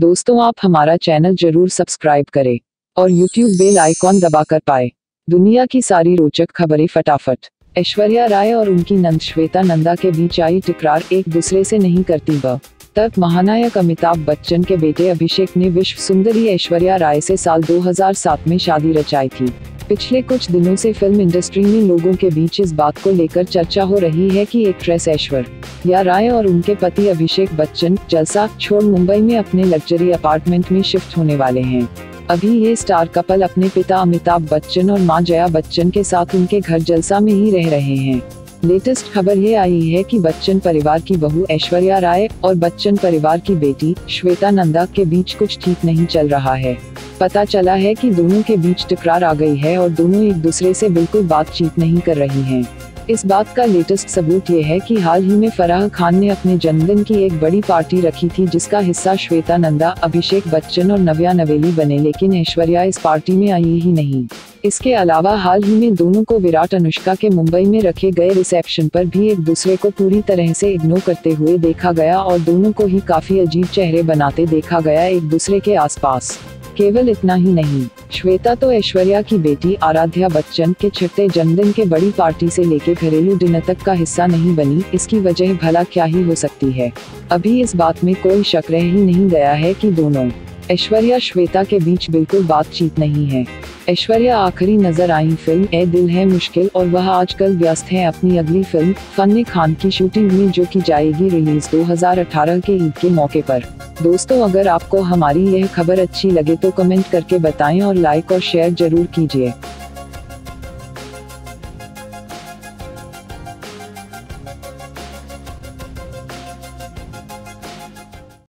दोस्तों, आप हमारा चैनल ज़रूर सब्सक्राइब करें और यूट्यूब बेल आइकॉन दबाकर पाए। दुनिया की सारी रोचक खबरें फटाफट। ऐश्वर्या राय और उनकी नंद श्वेता नंदा के बीच आई टिकरार एक दूसरे से नहीं करती ब। तब महानायक अमिताभ बच्चन के बेटे अभिषेक ने विश्व सुंदरी ऐश्वर्या राय से साल 2007 में शादी रचाई थी। पिछले कुछ दिनों से फ़िल्म इंडस्ट्री में लोगों के बीच इस बात को लेकर चर्चा हो रही है कि एक्ट्रेस ऐश्वर्या राय और उनके पति अभिषेक बच्चन, जलसा, छोड़ मुंबई में अपने लग्जरी अपार्टमेंट में शिफ्ट होने वाले हैं। अभी ये स्टार कपल अपने पिता अमिताभ बच्चन और माँ जया बच्चन के साथ उनके घर जलसा में ही रह रहे हैं। लेटेस्ट खबर ये आई है कि बच्चन परिवार की बहू ऐश्वर्या राय और बच्चन परिवार की बेटी श्वेता नंदा के बीच कुछ ठीक नहीं चल रहा है पता चला है कि दोनों के बीच टकरार आ गई है और दोनों एक दूसरे से बिल्कुल बातचीत नहीं कर रही हैं। इस बात का लेटेस्ट सबूत ये है कि हाल ही में फराह खान ने अपने जन्मदिन की एक बड़ी पार्टी रखी थी, जिसका हिस्सा श्वेता नंदा, अभिषेक बच्चन और नव्या नवेली बने, लेकिन ऐश्वर्या इस पार्टी में आई ही नहीं। इसके अलावा हाल ही में दोनों को विराट अनुष्का के मुंबई में रखे गए रिसेप्शन पर भी एक दूसरे को पूरी तरह से इग्नोर करते हुए देखा गया और दोनों को ही काफ़ी अजीब चेहरे बनाते देखा गया एक दूसरे के आसपास। केवल इतना ही नहीं, श्वेता तो ऐश्वर्या की बेटी आराध्या बच्चन के छठे जन्मदिन के बड़ी पार्टी से लेकर घरेलू डिनर तक का हिस्सा नहीं बनी, इसकी वजह भला क्या ही हो सकती है। अभी इस बात में कोई शक रह ही नहीं गया है कि दोनों, ऐश्वर्या श्वेता के बीच बिल्कुल बातचीत नहीं है। ऐश्वर्या आखिरी नज़र आई फ़िल्म ए दिल है मुश्किल और वह आजकल व्यस्त है अपनी अगली फ़िल्म फन खान की शूटिंग में जो की जाएगी रिलीज़ 2018 के ईद के मौके पर। दोस्तों, अगर आपको हमारी यह खबर अच्छी लगे तो कमेंट करके बताएँ और लाइक और शेयर ज़रूर कीजिए।